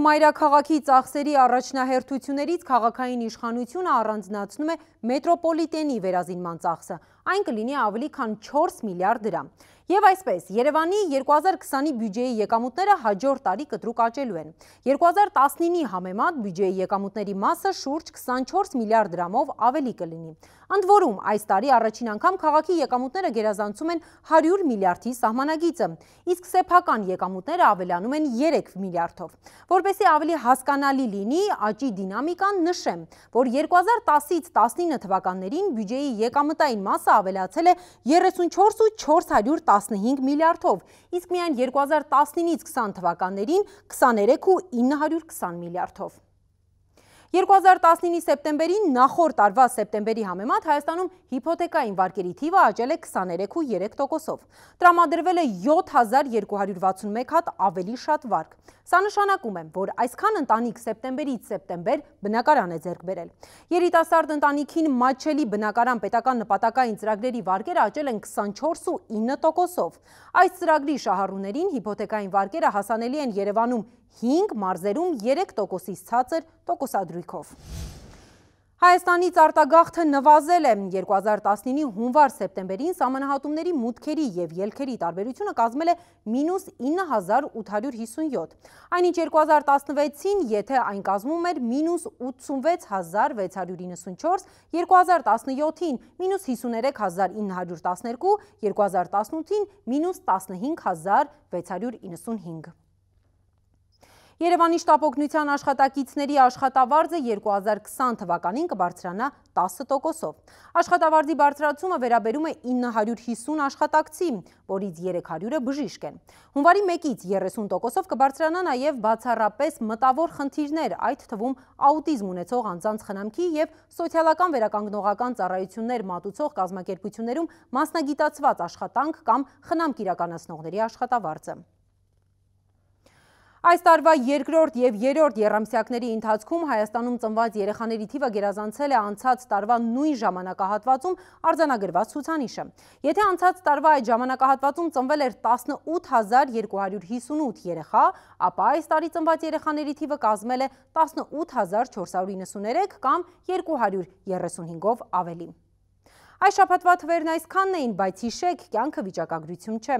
Մայրաքաղաքի ծախսերի առաջնահերթություններից քաղաքային իշխանությունը առանձնացնում է մետրոպոլիտենի վերազինման ծախսը, այն կլինի ավելի քան 4 միլիարդ դրամ։ Եվ այսպես, Երևանի 2020-ի բյուջեի եկամուտները հաջորդ տարի կտրուկ աճելու են։ 2019-ի համեմատ բյուջեի եկամուտների մասը շուրջ 24 միլիարդ դրամով ավելի կլինի։ Ընդ որում, այս տարի առաջին անգամ քաղաքի եկամուտները գերազանցում են 100 միլիարդի սահմանագիծը, իսկ սեփական եկամուտները ավելանում են 3 միլիարդով։ Որպեսզի ավելի հասկանալի լինի աճի դինամիկան, նշեմ, որ 2010-ից 19 թվականներին բյուջեի եկամտային մասը ավելացել է 34.415 միլիարդով, իսկ միայն 2019-ից 20 թվականներին 23.920 միլիարդով։ 2019-ի սեպտեմբերին նախորդ տարվա սեպտեմբերի համեմատ Հայաստանում հիփոթեկային վարկերի թիվը աճել է 23.3%-ով։ Տրամադրվել է 7261 հատ ավելի շատ վարկ։ Սա նշանակում է, որ այսքան ընտանիք սեպտեմբերից սեպտեմբեր բնակարան է ձեռք բերել։ Երիտասարդ ընտանիքին մատչելի բնակարան պետական նպատակային ծրագրերի վարկերը աճել են 24.9%-ով։ Այս ծրագրի շահառուներին հիփոթեկային վարկերը հասանելի են Երևանում 5, մարզերում 3%-ից ցածր տոկոսադրույքով։ Հայաստանից արտագաղթը նվազել է 2019-ի հունվար-սեպտեմբերին սամանահատումների մուտքերի և ելքերի տարբերությունը կազմել է մինուս 9857։ Այնինչ 2016-ին, եթե այն կազմում էր մինուս 86694, 2017-ին մինուս 53912, 2018-ին մինուս 15695։ Երևանի շտապօգնության աշխատակիցների աշխատավարձը 2020 թվականին կբարձրանա 10%-ով։ Աշխատավարձի բարձրացումը վերաբերում է 950 աշխատակցի, որից 300-ը բժիշկ են։ Հունվարի 1-ից 30%-ով կբարձրանա նաև բացառապես մտավոր խնդիրներ, այդ թվում աուտիզմ ունեցող անձանց խնամքի եւ սոցիալական վերականգնողական ծառայություններ մատուցող կազմակերպություններում մասնագիտացված աշխատանք կամ խնամք իրականացնողների աշխատավարձը։ Այս տարվա երկրորդ և երորդ երամսյակների ընթացքում Հայաստանում ծնված երեխաների թիվը գերազանցել է անցած տարվա նույն ժամանակահատվածում արձանագրված ցուցանիշը։ Եթե անցած տարվա այդ ժամանակահատվածում ծնվել էր 18258 երեխա, ապա այս տարի ծնված երեխաների թիվը կազմել է 18493 կամ 235-ով ավելի։ Այս շաբաթվա թվերն այսքանն էին, բայց հիշեք, կյանքը վիճակագրություն չէ։